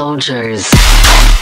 soldiers.